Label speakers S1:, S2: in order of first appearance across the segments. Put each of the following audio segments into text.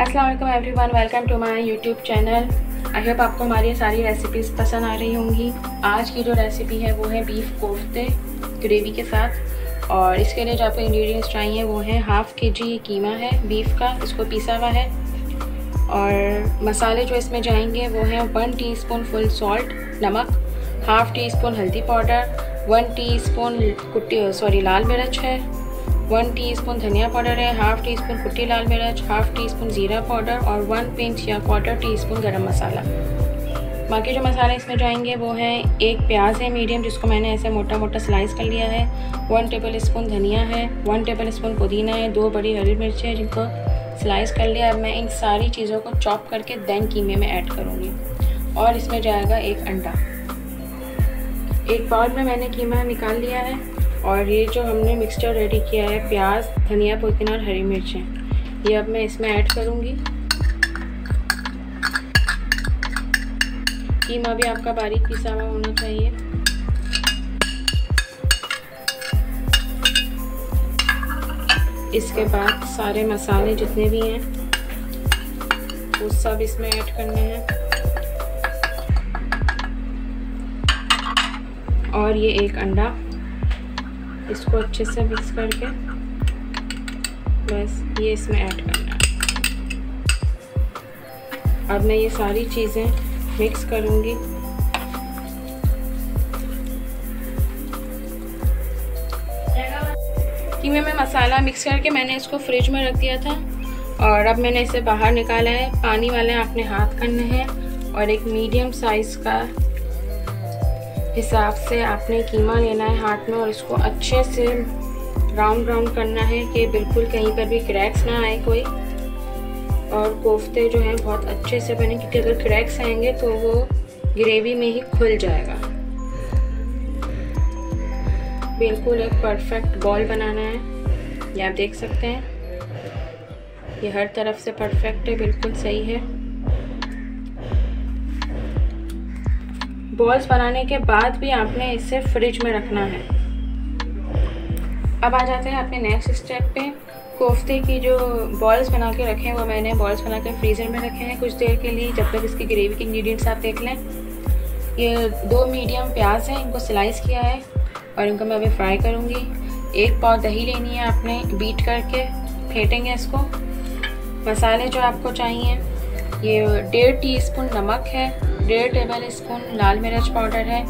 S1: Aslam everyone welcome to my YouTube channel I hope आपको हमारी सारी रेसिपीज़ पसंद आ रही होंगी। आज की जो रेसिपी है, वो है बीफ कोफ्ते ग्रेवी के साथ। और इसके लिए जो आपको इंग्रेडिएंट्स चाहिए, वो हैं हाफ़ के जी कीमा है बीफ का, इसको पीसा हुआ है। और मसाले जो इसमें जाएँगे, वो हैं वन टीस्पून फुल सॉल्ट नमक हाफ़ टी स्पून हल्दी पाउडर वन टी स्पून कुट्टी सॉरी लाल मिर्च है। वन टीस्पून धनिया पाउडर है हाफ़ टी स्पून कुट्टी लाल मिर्च हाफ़ टी स्पून ज़ीरा पाउडर और वन पिंच या क्वार्टर टी स्पून गर्म मसाला। बाकी जो मसाले इसमें जाएँगे वो हैं, एक प्याज है मीडियम जिसको मैंने ऐसे मोटा मोटा स्लाइस कर लिया है। वन टेबल स्पून धनिया है वन टेबल स्पून पुदीना है, दो बड़ी हरी मिर्च है जिनको स्लाइस कर लिया। अब मैं इन सारी चीज़ों को चॉप करके दैन कीमे में ऐड करूँगी। और इसमें जाएगा एक अंडा। एक बाउल में मैंने कीमा निकाल लिया है। और ये जो हमने मिक्सचर रेडी किया है, प्याज, धनिया, पुदीना और हरी मिर्चें ये अब मैं इसमें ऐड करूँगी। कीमा भी आपका बारीक पिसा हुआ होना चाहिए। इसके बाद सारे मसाले जितने भी हैं, वो सब इसमें ऐड करने हैं। और ये एक अंडा। इसको अच्छे से मिक्स करके बस ये इसमें ऐड करना है। अब मैं ये सारी चीज़ें मिक्स करूँगी। कि मैं मसाला मिक्स करके मैंने इसको फ्रिज में रख दिया था और अब मैंने इसे बाहर निकाला है। पानी वाले अपने हाथ करने हैं और एक मीडियम साइज़ का हिसाब से आपने कीमा लेना है हाथ में और इसको अच्छे से राउंड राउंड करना है कि बिल्कुल कहीं पर भी क्रैक्स ना आए कोई। और कोफ्ते जो हैं बहुत अच्छे से बने, क्योंकि अगर क्रैक्स आएँगे तो वो ग्रेवी में ही खुल जाएगा। बिल्कुल एक परफेक्ट बॉल बनाना है। ये आप देख सकते हैं। ये हर तरफ़ से परफेक्ट है, बिल्कुल सही है। बॉल्स बनाने के बाद भी आपने इसे फ्रिज में रखना है। अब आ जाते हैं अपने नेक्स्ट स्टेप पे। कोफ्ते की जो बॉल्स बना के रखे हैं, वो मैंने बॉल्स बना के फ्रीज़र में रखे हैं कुछ देर के लिए, जब तक इसकी ग्रेवी के इंग्रेडिएंट्स आप देख लें। ये दो मीडियम प्याज हैं, इनको स्लाइस किया है और इनको मैं अभी फ्राई करूँगी। एक पाव दही लेनी है आपने बीट करके, फेंटेंगे इसको। मसाले जो आपको चाहिए, ये डेढ़ टी स्पून नमक है। डेढ़ टेबल स्पून लाल मिर्च पाउडर है,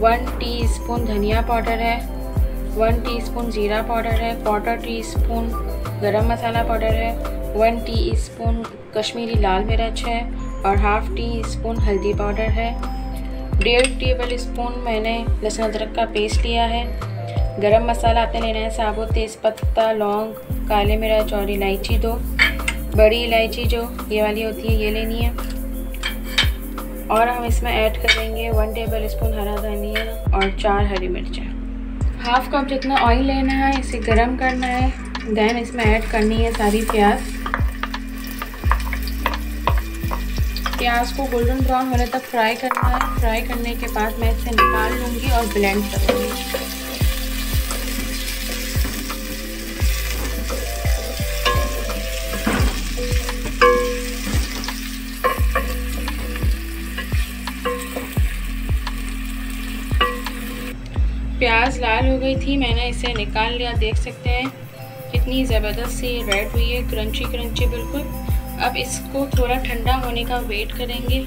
S1: वन टीस्पून धनिया पाउडर है, वन टीस्पून ज़ीरा पाउडर है क्वार्टर टी स्पून गरम मसाला पाउडर है, वन टीस्पून कश्मीरी लाल मिर्च है और हाफ़ टी स्पून हल्दी पाउडर है। डेढ़ टेबल स्पून मैंने लहसुन अदरक का पेस्ट लिया है। गरम मसाला आपने लेना है साबुत, तेज़पत्ता, लौंग, काले मिर्च और इलायची दो। बड़ी इलायची जो ये वाली होती है, ये लेनी है। और हम इसमें ऐड करेंगे वन टेबल स्पून हरा धनिया और चार हरी मिर्चें। हाफ़ कप जितना ऑयल लेना है, इसे गरम करना है देन इसमें ऐड करनी है सारी प्याज। प्याज को गोल्डन ब्राउन होने तक फ्राई करना है। फ्राई करने के बाद मैं इसे निकाल लूँगी और ब्लेंड करूँगी। प्याज लाल हो गई थी, मैंने इसे निकाल लिया। देख सकते हैं, कितनी ज़बरदस्त सी रेड हुई है क्रंची क्रंची बिल्कुल। अब इसको थोड़ा ठंडा होने का वेट करेंगे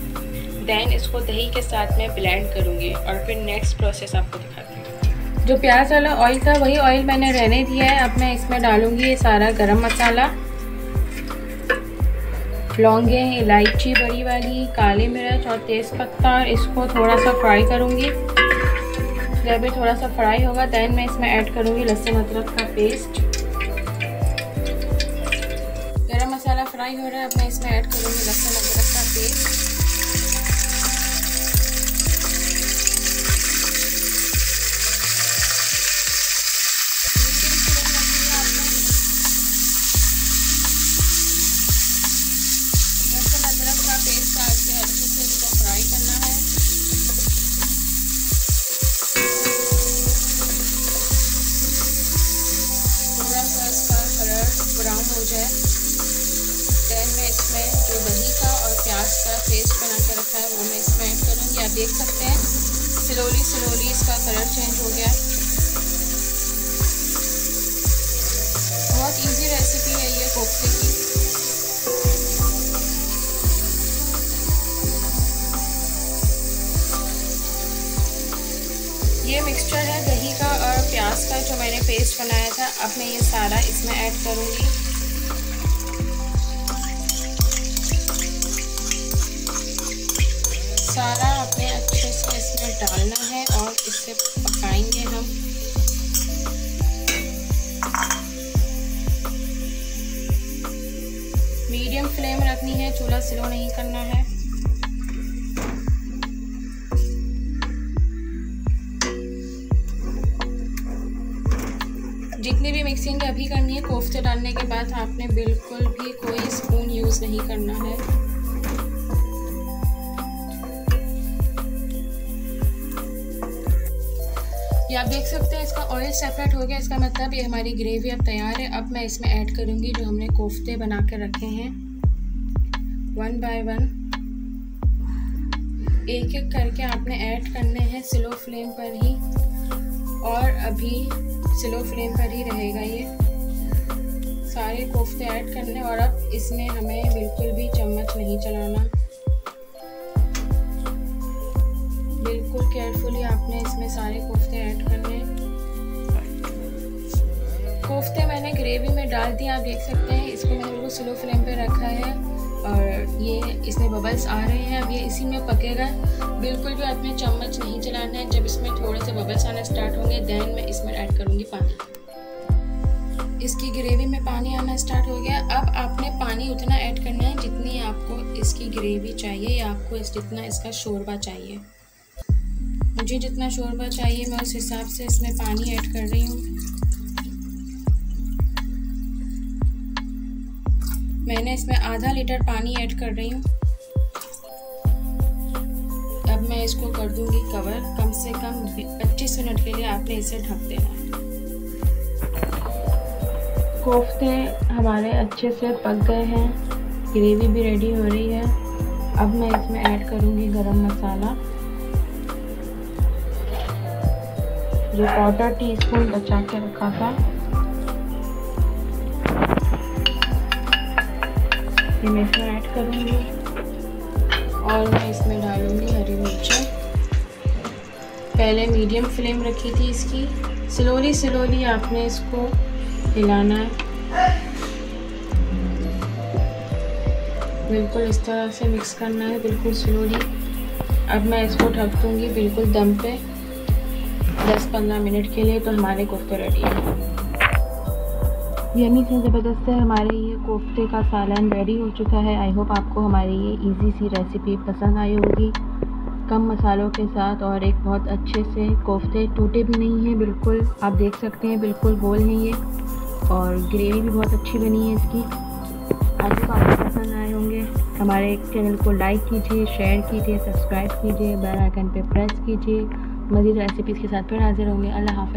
S1: देन इसको दही के साथ में ब्लेंड करूँगी और फिर नेक्स्ट प्रोसेस आपको दिखाती हूँ। जो प्याज वाला ऑयल था, वही ऑयल मैंने रहने दिया है। अब मैं इसमें डालूँगी ये सारा गरम मसाला। लौंगे, इलायची, बड़ी वाली, काली मिर्च और तेज़ तेज़पत्ता, इसको थोड़ा सा फ्राई करूँगी। जब भी थोड़ा सा फ्राई होगा दैन मैं इसमें ऐड करूँगी लहसुन अदरक का पेस्ट गरम मसाला फ्राई हो रहा है, अब मैं इसमें ऐड करूँगी लहसुन अदरक का पेस्ट इसमें जो दही का और प्याज का पेस्ट बना के रखा है, वो मैं इसमें ऐड करूँगी। आप देख सकते हैं स्लोली स्लोली इसका कलर चेंज हो गया। बहुत इजी रेसिपी है ये कोफ्ते की। ये मिक्सचर है दही का और प्याज का जो मैंने पेस्ट बनाया था, अब मैं ये सारा इसमें ऐड करूँगी। सारा अपने अच्छे से इसमें डालना है और इसे पकाएँगे हम। मीडियम फ्लेम रखनी है, चूल्हा स्लो नहीं करना है। जितनी भी मिक्सिंग अभी करनी है, कोफ्ते डालने के बाद आपने बिल्कुल भी कोई स्पून यूज़ नहीं करना है। ये आप देख सकते हैं, इसका ऑयल सेपरेट हो गया, इसका मतलब ये हमारी ग्रेवी अब तैयार है। अब मैं इसमें ऐड करूँगी जो हमने कोफ्ते बना के रखे हैं। वन बाय वन एक एक करके आपने ऐड करने हैं स्लो फ्लेम पर ही, और अभी स्लो फ्लेम पर ही रहेगा ये। सारे कोफ्ते ऐड करने, और अब इसमें हमें बिल्कुल भी चम्मच नहीं चलाना। बिल्कुल केयरफुली आपने इसमें सारे कोफ्ते ऐड करने हैं। कोफ्ते मैंने ग्रेवी में डाल दिए, आप देख सकते हैं। इसको मैंने बिल्कुल स्लो फ्लेम पे रखा है और ये इसमें बबल्स आ रहे हैं। अब ये इसी में पकेगा। बिल्कुल भी आपने चम्मच नहीं चलाना है। जब इसमें थोड़े से बबल्स आना स्टार्ट होंगे दैन मैं इसमें ऐड करूँगी पानी। इसकी ग्रेवी में पानी आना स्टार्ट हो गया। अब आपने पानी उतना ऐड करना है जितनी आपको इसकी ग्रेवी चाहिए या आपको इस जितना इसका शोरबा चाहिए। मुझे जितना शोरबा चाहिए, मैं उस हिसाब से इसमें पानी ऐड कर रही हूँ। मैंने इसमें आधा लीटर पानी ऐड कर रही हूँ। अब मैं इसको कर दूँगी कवर। कम से कम 25 मिनट के लिए आपने इसे ढक देना कोफ्ते हमारे अच्छे से पक गए हैं। ग्रेवी भी रेडी हो रही है। अब मैं इसमें ऐड करूँगी गरम मसाला। जो क्वार्टर टी स्पून बचा के रखा था। ये मैं इसमें ऐड करूँगी। और मैं इसमें डालूँगी हरी मिर्चें। पहले मीडियम फ्लेम रखी थी इसकी। स्लोली स्लोली आपने इसको हिलाना है। बिल्कुल इस तरह से मिक्स करना है, बिल्कुल स्लोली अब मैं इसको ढक दूँगी बिल्कुल दम पे। 10-15 मिनट के लिए तो हमारे कोफ्ते रेडी है। यमी से ज़बरदस्त है, हमारे ये कोफ्ते का सालन रेडी हो चुका है। आई होप आपको हमारी ये इजी सी रेसिपी पसंद आई होगी। कम मसालों के साथ और एक बहुत अच्छे से कोफ्ते टूटे भी नहीं हैं, बिल्कुल, आप देख सकते हैं, बिल्कुल गोल हैं ये। और ग्रेवी भी बहुत अच्छी बनी है इसकी। होप आपको पसंद आए होंगे। हमारे चैनल को लाइक कीजिए शेयर कीजिए सब्सक्राइब कीजिए बेल आइकन पे प्रेस कीजिए। मज़ीद रेसिपीज़ के साथ फिर हाजिर होंगे। अल्लाह हाफ़